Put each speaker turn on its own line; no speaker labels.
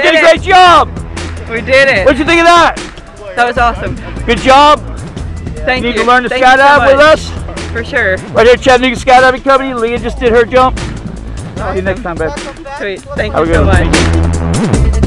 We did a Great job!
We did it.
What'd you think of that?
That was awesome.
Good job.
Thank you.
Need
you.
to learn to
Thank so
with us.
For sure.
Right here, Chattanooga Skydiving Company. Leah just did her jump. See you next time, babe.
Sweet. Thank you so much.